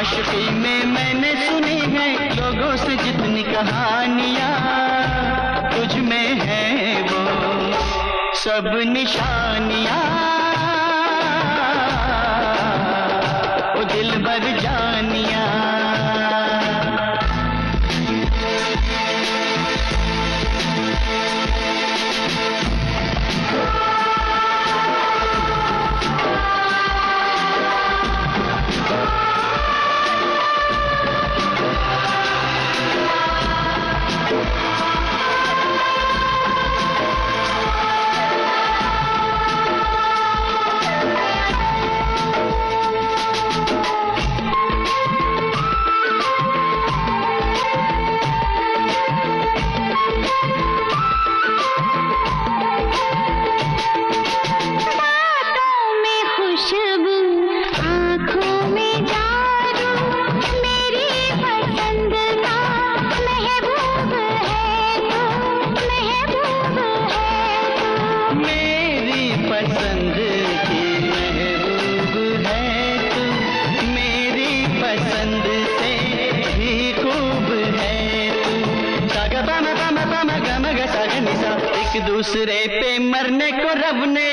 आशिकी में मैंने सुनी है लोगों से जितनी कहानियाँ। तुझ में है वो सब निशानियाँ। दिल भर जा दूसरे पे मरने को रब ने।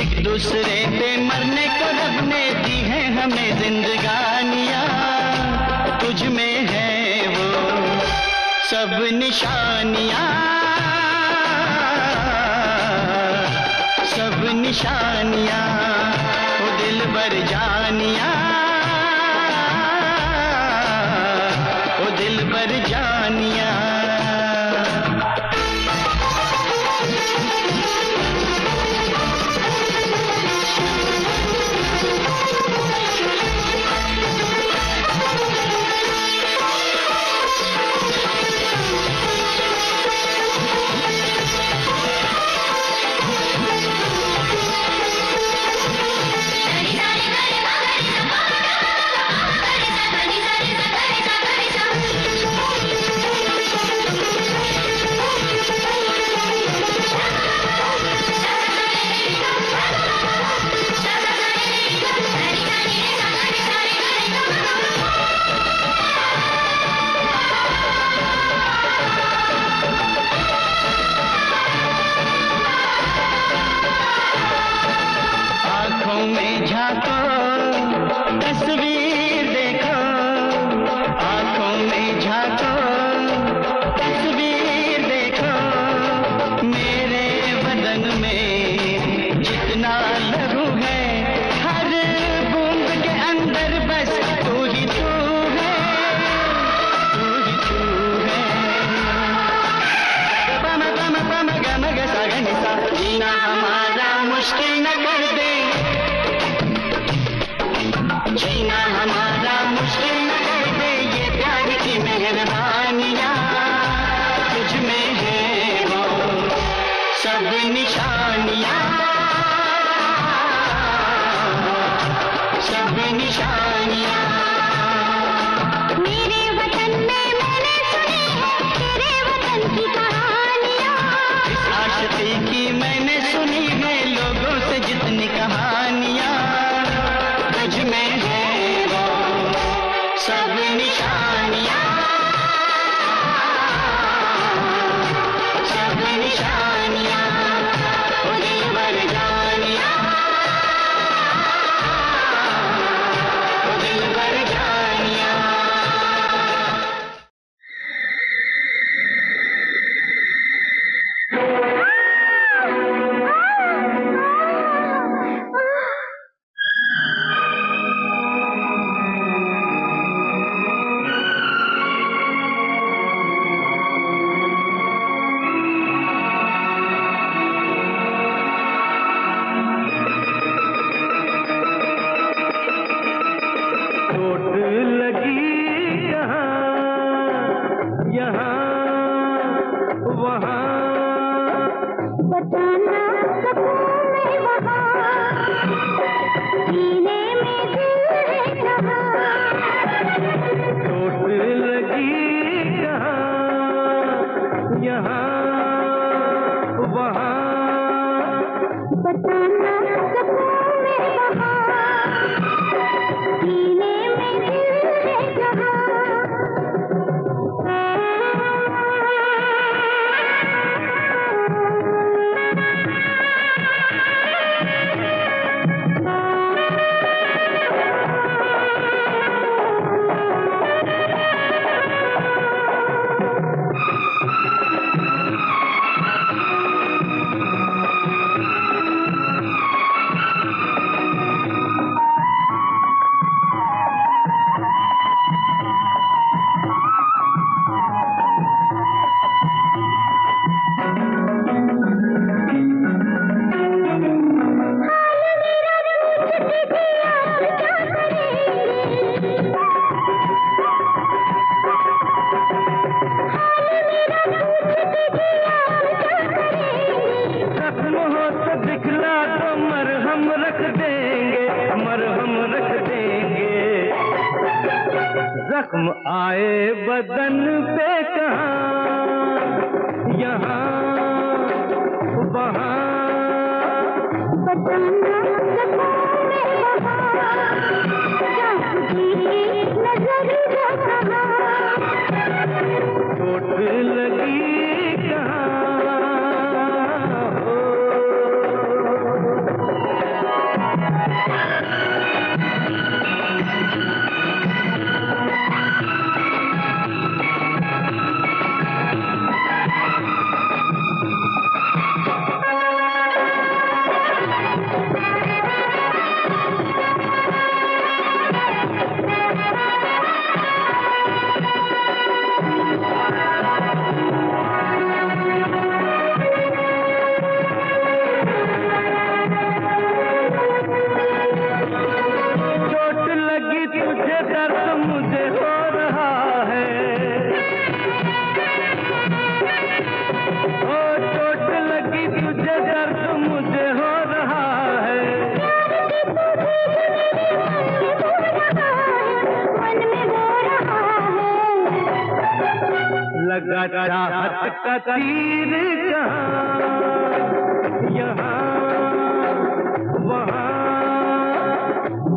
एक दूसरे पे मरने को रब ने दी है हमें जिंदगानिया। तुझ में है वो सब निशानिया। सब निशानिया, वो दिल भर जानिया।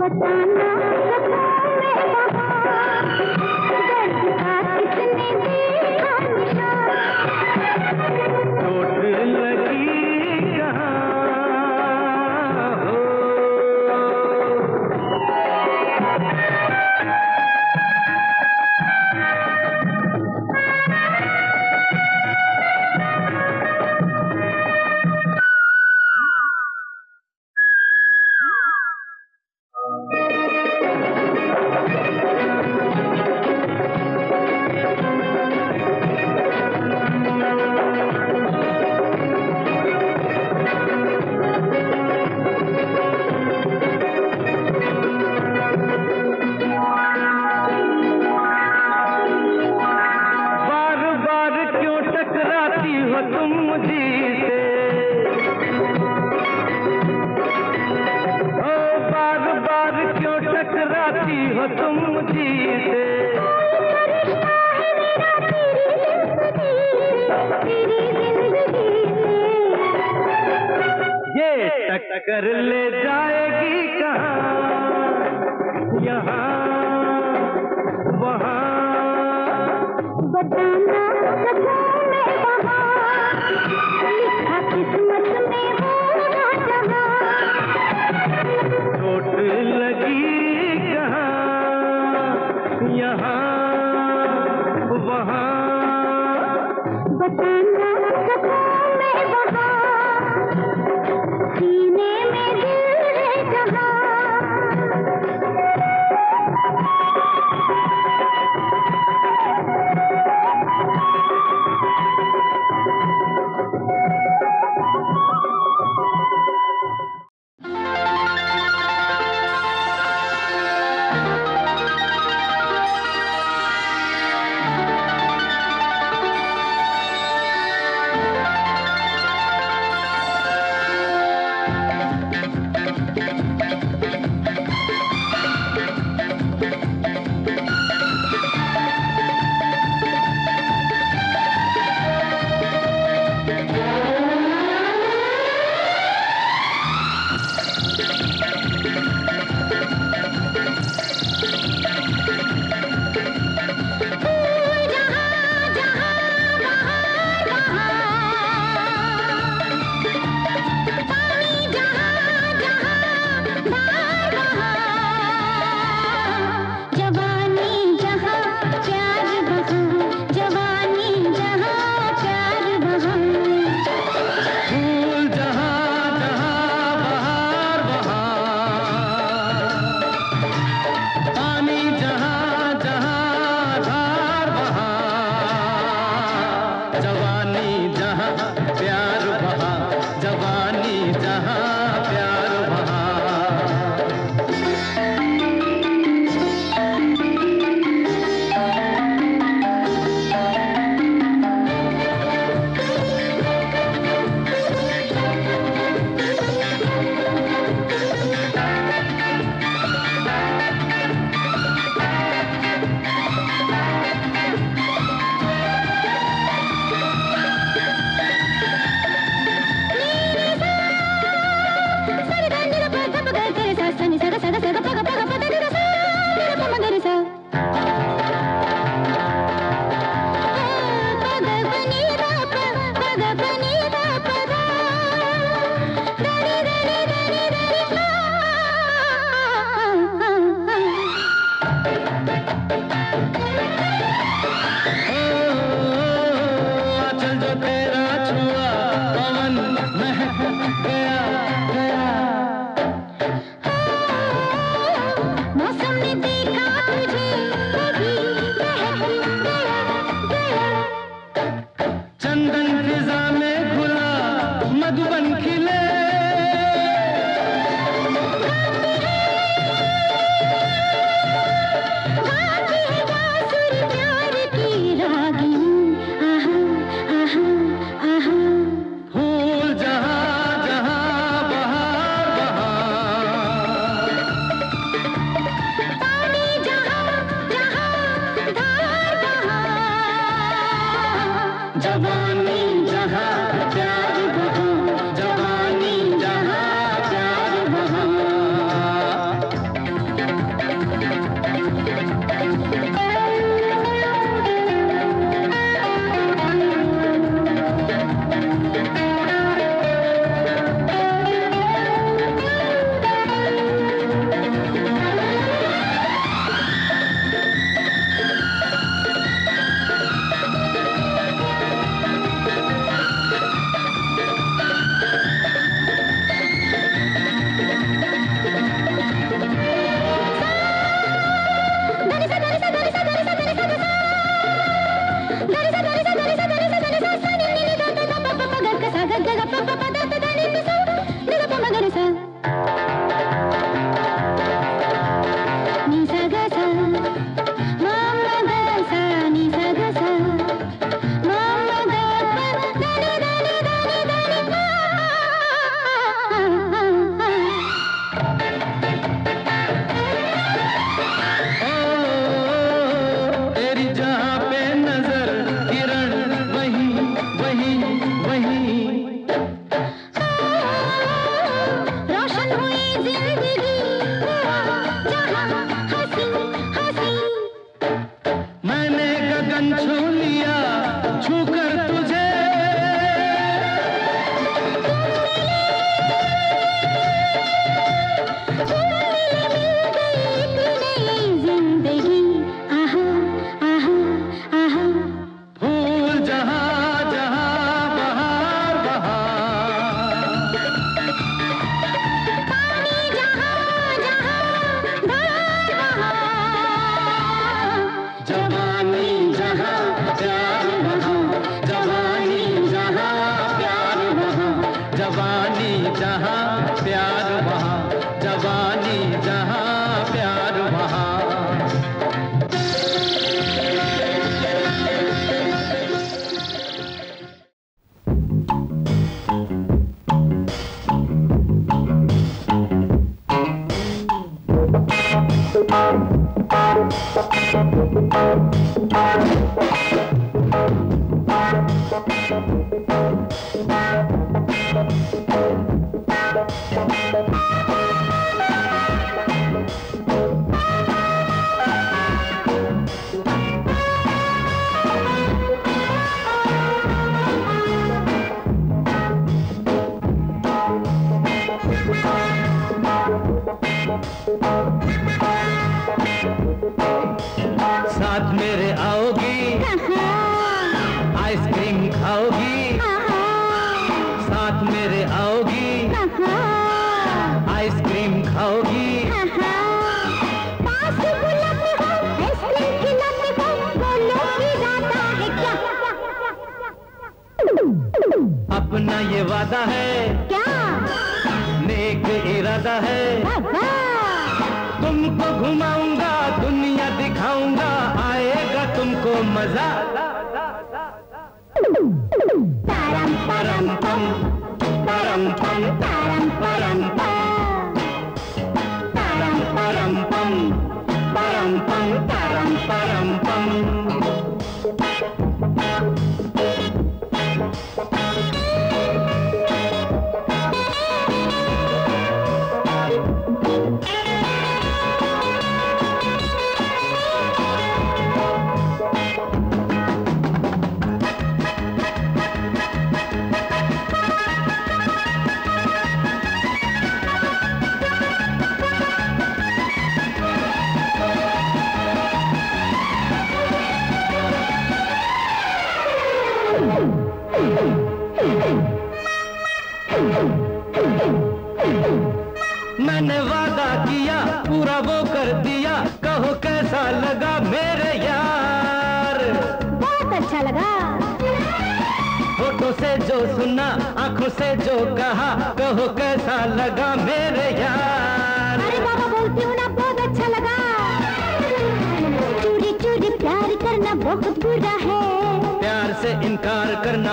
बताना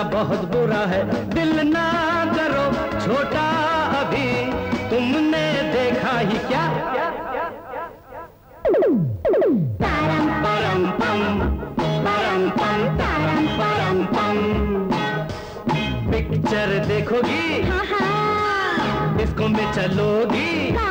नशा बहुत बुरा है। दिल ना करो छोटा अभी। तुमने देखा ही क्या? पिक्चर देखोगी? हाँ हाँ। इसको में चलोगी। हाँ।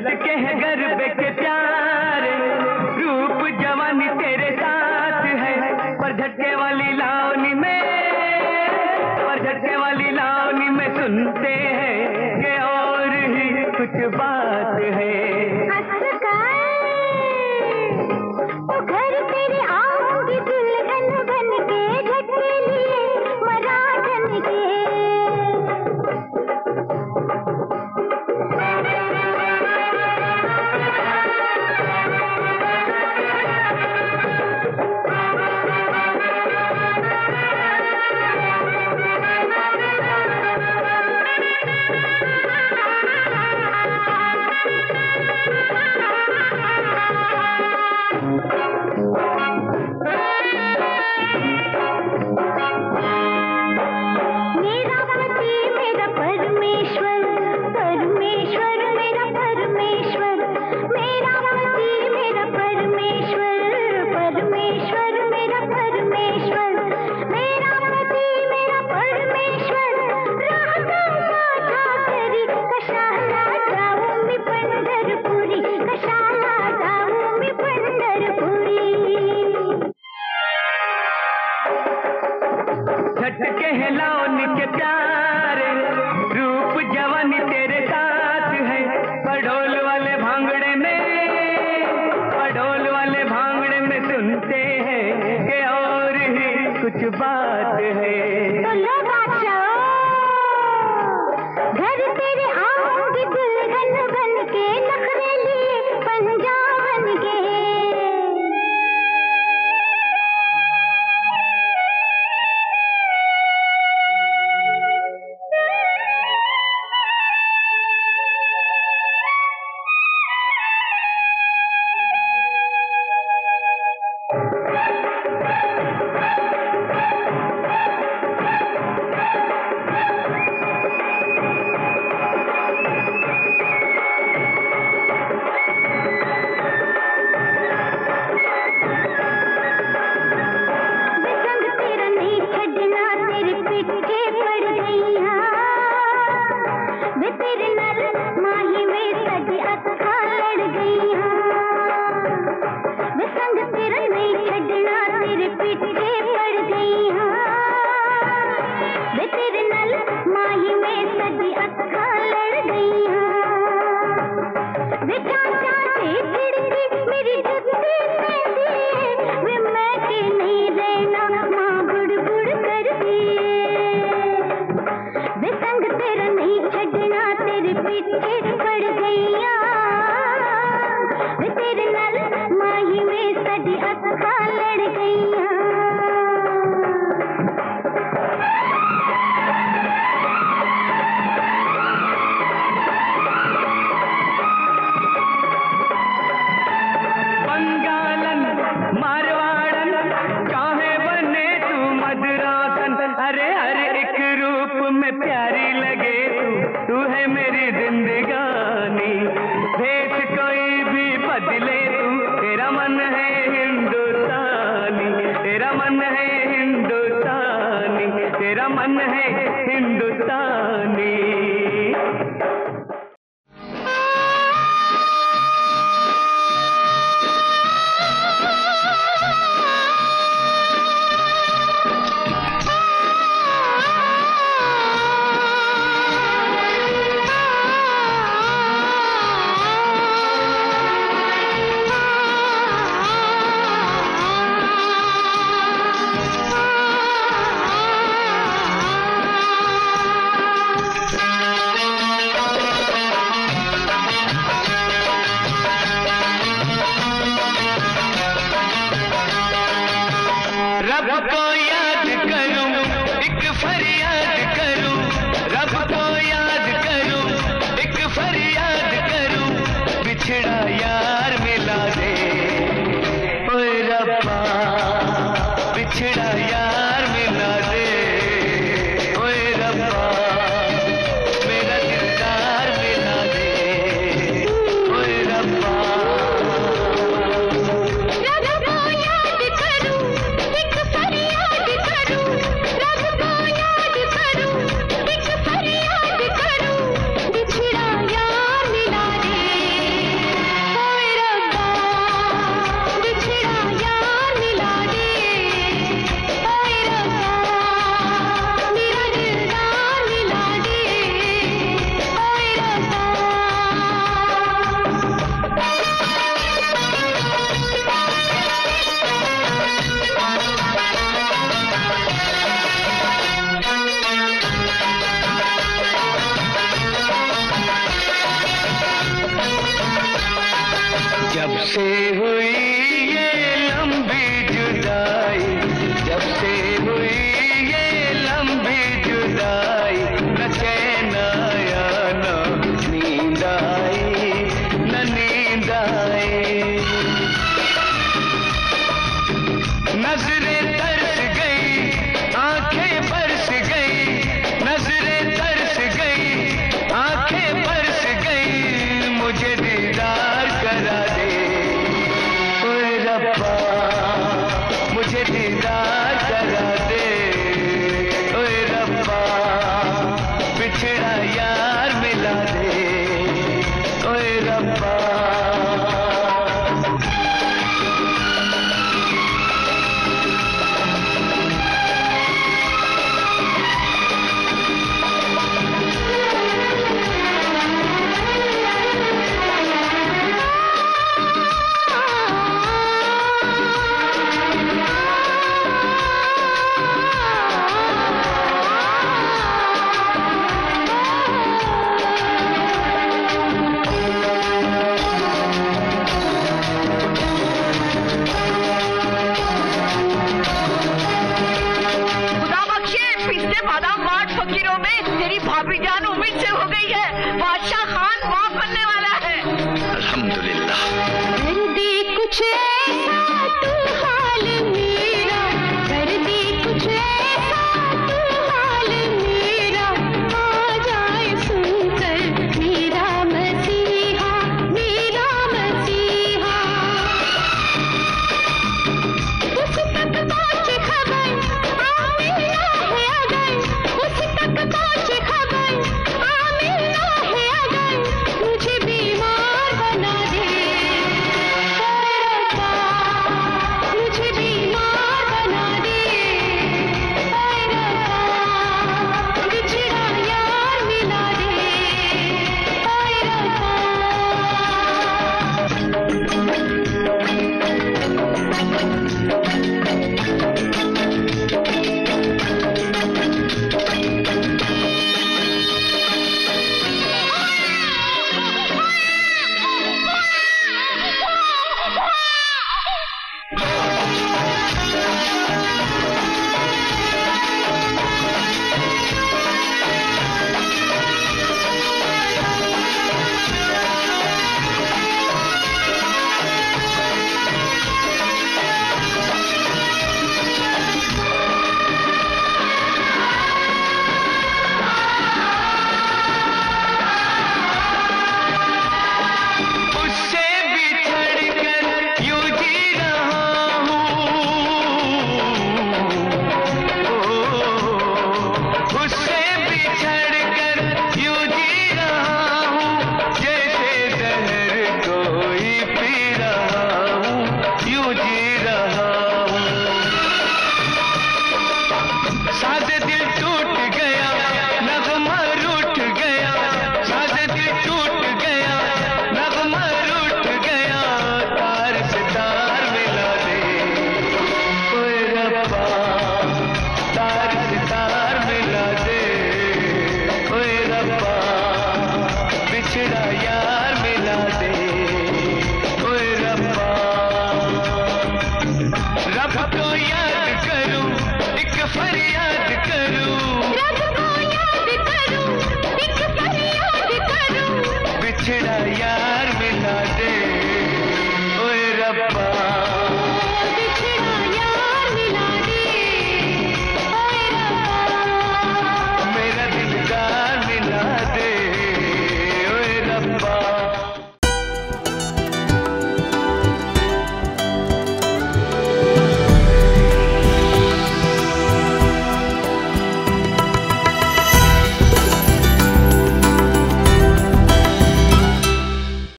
लटके हैं गरबे के प्यारे